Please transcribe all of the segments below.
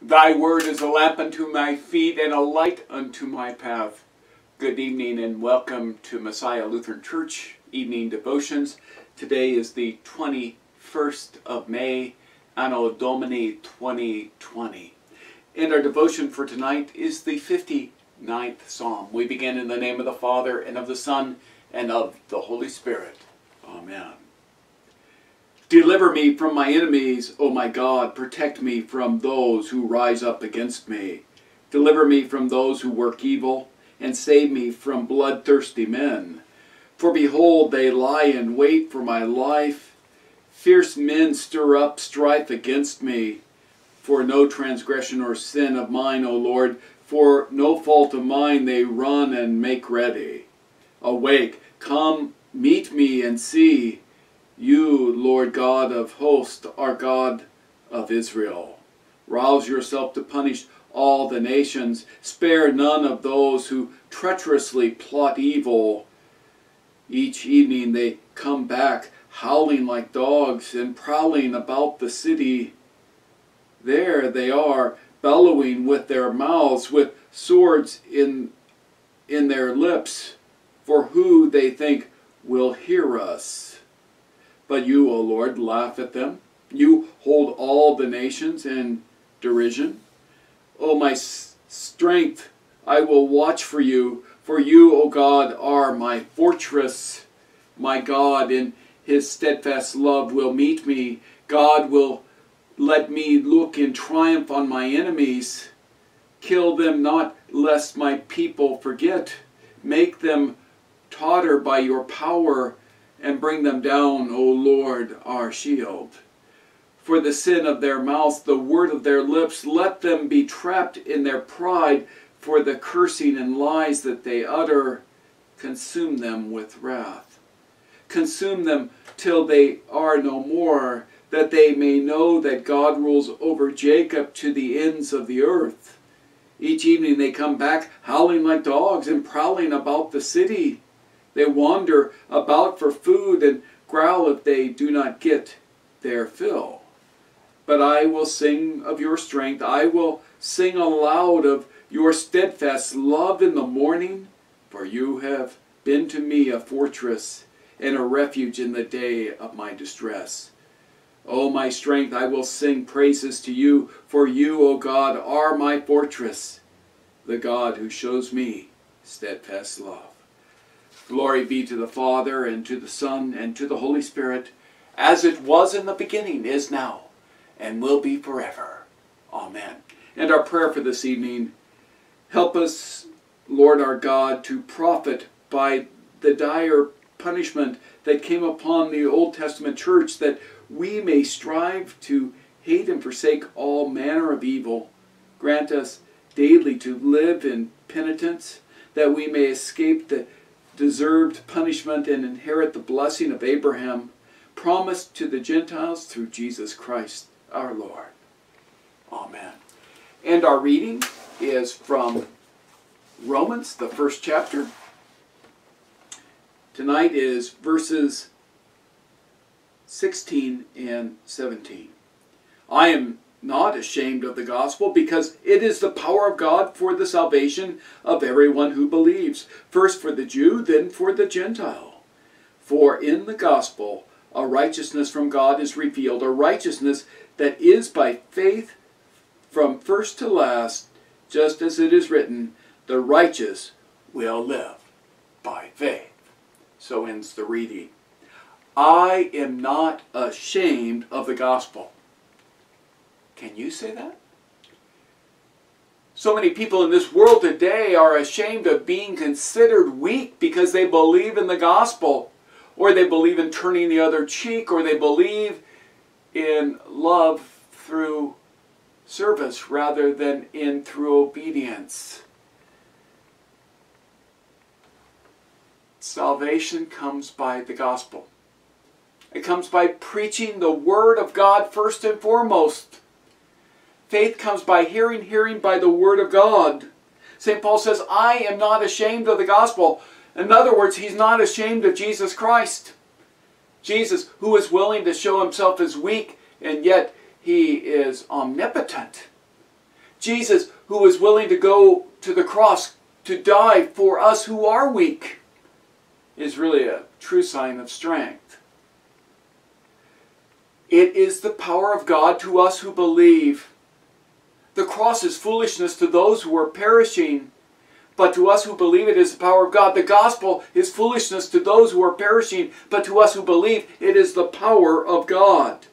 Thy word is a lamp unto my feet and a light unto my path. Good evening and welcome to Messiah Lutheran Church evening devotions. Today is the 21st of May, Anno Domini 2020. And our devotion for tonight is the 59th Psalm. We begin in the name of the Father, and of the Son, and of the Holy Spirit. Amen. Deliver me from my enemies, O my God. Protect me from those who rise up against me. Deliver me from those who work evil, and save me from bloodthirsty men. For behold, they lie in wait for my life. Fierce men stir up strife against me. For no transgression or sin of mine, O Lord, for no fault of mine they run and make ready. Awake, come, meet me and see. You, Lord God of hosts, are God of Israel. Rouse yourself to punish all the nations. Spare none of those who treacherously plot evil. Each evening they come back, howling like dogs and prowling about the city. There they are, bellowing with their mouths, with swords in, in their lips, for who they think will hear us. But you, O Lord, laugh at them. You hold all the nations in derision. O my strength, I will watch for you, for you, O God, are my fortress. My God, in his steadfast love, will meet me. God will let me look in triumph on my enemies. Kill them not, lest my people forget. Make them totter by your power and bring them down, O Lord, our shield. For the sin of their mouth, the word of their lips, let them be trapped in their pride, for the cursing and lies that they utter, consume them with wrath. Consume them till they are no more, that they may know that God rules over Jacob to the ends of the earth. Each evening they come back howling like dogs and prowling about the city. They wander about for food and growl if they do not get their fill. But I will sing of your strength. I will sing aloud of your steadfast love in the morning, for you have been to me a fortress and a refuge in the day of my distress. O my strength, I will sing praises to you, for you, O God, are my fortress, the God who shows me steadfast love. Glory be to the Father, and to the Son, and to the Holy Spirit, as it was in the beginning, is now, and will be forever. Amen. And our prayer for this evening, help us, Lord our God, to profit by the dire punishment that came upon the Old Testament church, that we may strive to hate and forsake all manner of evil. Grant us daily to live in penitence, that we may escape the deserved punishment and inherit the blessing of Abraham promised to the Gentiles through Jesus Christ our Lord. Amen. And our reading is from Romans, the first chapter. Tonight is verses 16 and 17. I am not ashamed of the gospel because it is the power of God for the salvation of everyone who believes, first for the Jew, then for the Gentile. For in the gospel a righteousness from God is revealed, a righteousness that is by faith from first to last, just as it is written, the righteous will live by faith. So ends the reading. I am not ashamed of the gospel. Can you say that? So many people in this world today are ashamed of being considered weak because they believe in the gospel, or they believe in turning the other cheek, or they believe in love through service rather than in through obedience. Salvation comes by the gospel. It comes by preaching the Word of God first and foremost. Faith comes by hearing, hearing by the Word of God. St. Paul says, I am not ashamed of the gospel. In other words, he's not ashamed of Jesus Christ. Jesus, who is willing to show himself as weak, and yet he is omnipotent. Jesus, who is willing to go to the cross to die for us who are weak, is really a true sign of strength. It is the power of God to us who believe. The cross is foolishness to those who are perishing, but to us who believe it is the power of God. The gospel is foolishness to those who are perishing, but to us who believe it is the power of God.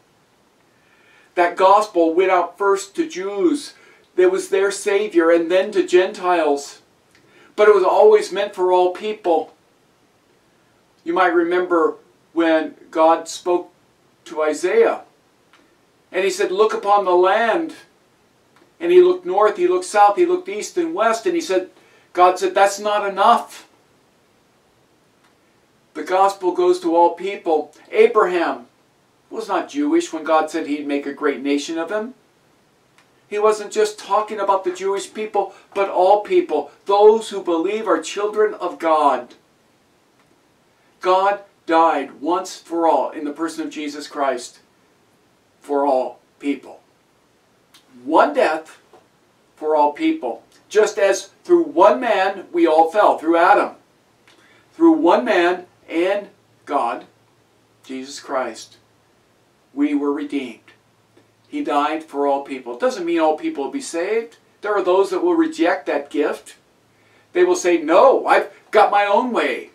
That gospel went out first to Jews. That was their Savior, and then to Gentiles. But it was always meant for all people. You might remember when God spoke to Isaiah. And he said, Look upon the land. And he looked north, he looked south, he looked east and west, and he said, God said, That's not enough. The gospel goes to all people. Abraham was not Jewish when God said he'd make a great nation of him. He wasn't just talking about the Jewish people, but all people, those who believe are children of God. God died once for all in the person of Jesus Christ for all people. One death for all people. Just as through one man we all fell, through Adam. Through one man and God, Jesus Christ, we were redeemed. He died for all people. It doesn't mean all people will be saved. There are those that will reject that gift. They will say, no, I've got my own way.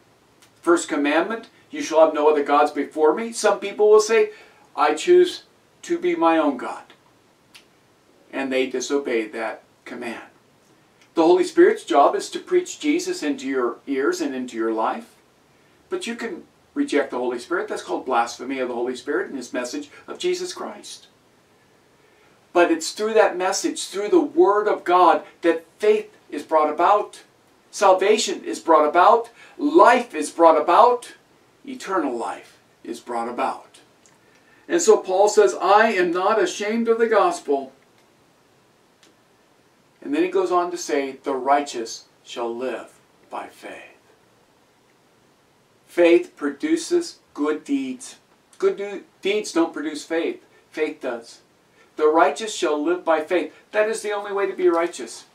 First commandment, you shall have no other gods before me. Some people will say, I choose to be my own God. And they disobey that command. The Holy Spirit's job is to preach Jesus into your ears and into your life. But you can reject the Holy Spirit. That's called blasphemy of the Holy Spirit and his message of Jesus Christ. But it's through that message, through the Word of God, that faith is brought about. Salvation is brought about. Life is brought about eternal life is brought about. And so Paul says, I am not ashamed of the gospel. And then he goes on to say, the righteous shall live by faith. Faith produces good deeds. Good do deeds don't produce faith. Faith does. The righteous shall live by faith. That is the only way to be righteous,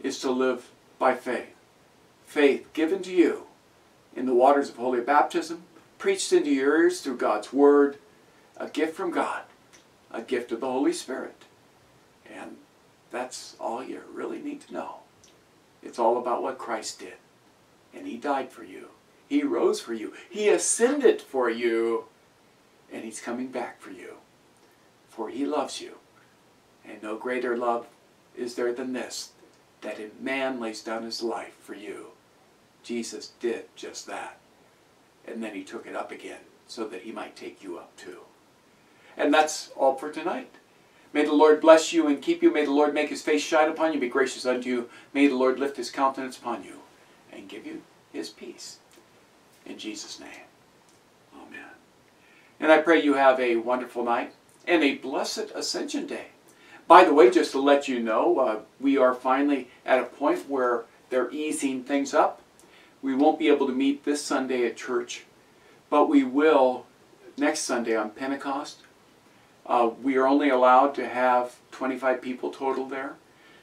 is to live by faith. Faith given to you in the waters of holy baptism, preached into your ears through God's Word, a gift from God, a gift of the Holy Spirit. And that's all you really need to know. It's all about what Christ did. And He died for you. He rose for you. He ascended for you. And He's coming back for you. For He loves you. And no greater love is there than this, that a man lays down his life for you. Jesus did just that. And then he took it up again so that he might take you up too. And that's all for tonight. May the Lord bless you and keep you. May the Lord make his face shine upon you, be gracious unto you. May the Lord lift his countenance upon you and give you his peace. In Jesus' name, amen. And I pray you have a wonderful night and a blessed Ascension Day. By the way, just to let you know, uh, we are finally at a point where they're easing things up. We won't be able to meet this Sunday at church, but we will next Sunday on Pentecost. Uh, we are only allowed to have 25 people total there.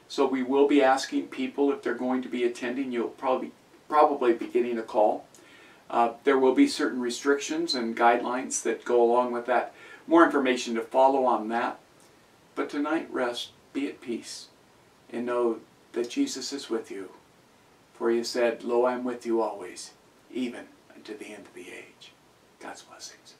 So we will be asking people if they're going to be attending. You'll probably, probably be getting a call. Uh, there will be certain restrictions and guidelines that go along with that. More information to follow on that. But tonight, rest, be at peace, and know that Jesus is with you. For he said, Lo, I am with you always, even unto the end of the age. God's blessings.